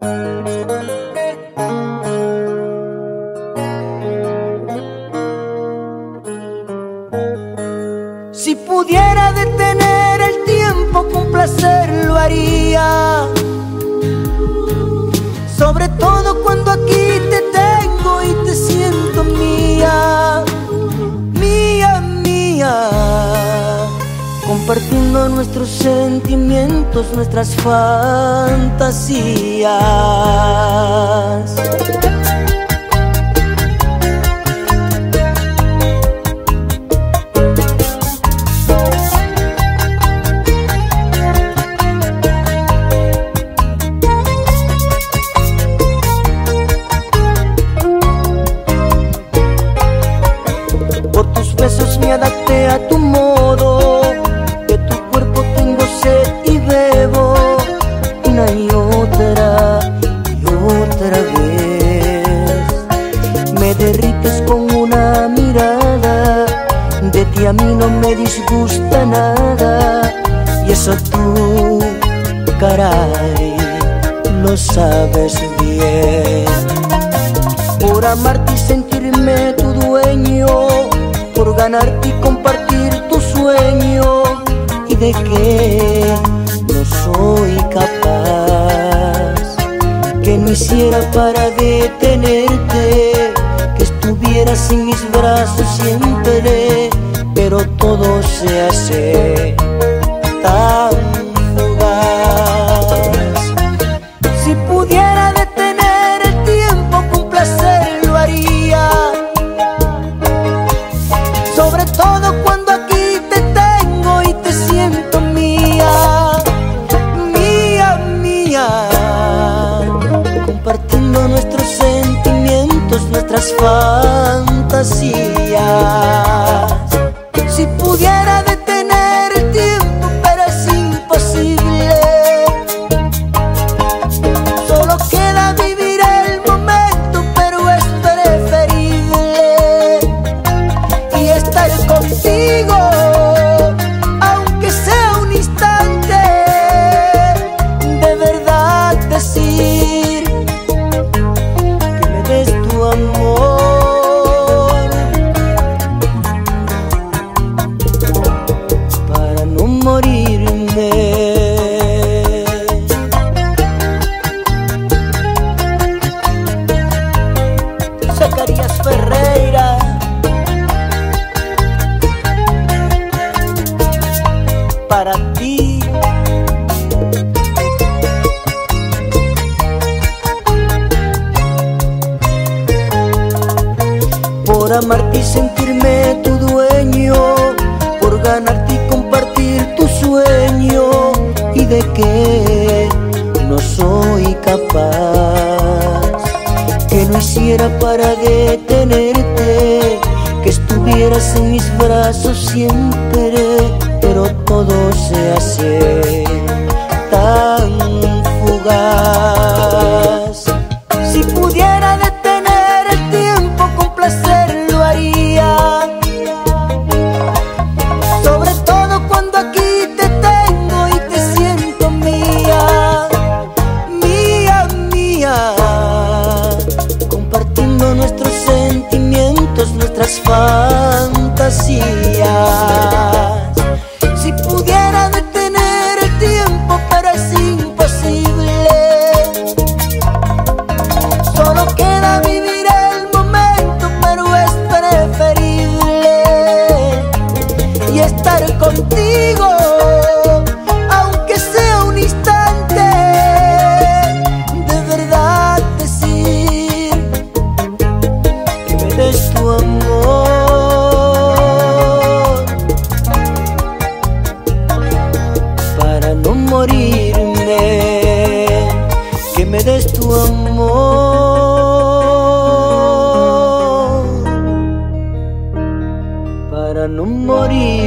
Si pudiera detener el tiempo con placer lo haría. Sobre todo cuando aquí te tengo nuestros sentimientos, nuestras fantasías. Ti a mí no me disgusta nada. Y eso tú, caray, lo sabes bien. Por amarte y sentirme tu dueño. Por ganarte y compartir tu sueño. Y de que no soy capaz. Que no hiciera para detenerte. Que estuvieras en mis brazos siempre pero todo se hace tan fugaz. Si pudiera detener el tiempo con placer lo haría. Sobre todo cuando aquí te tengo y te siento mía, mía, mía, compartiendo nuestros sentimientos, nuestras fantasías. Amarte y sentirme tu dueño, por ganarte y compartir tu sueño y de que no soy capaz que no hiciera para detenerte, que estuvieras en mis brazos siempre pero todo se hace amor para no morirme.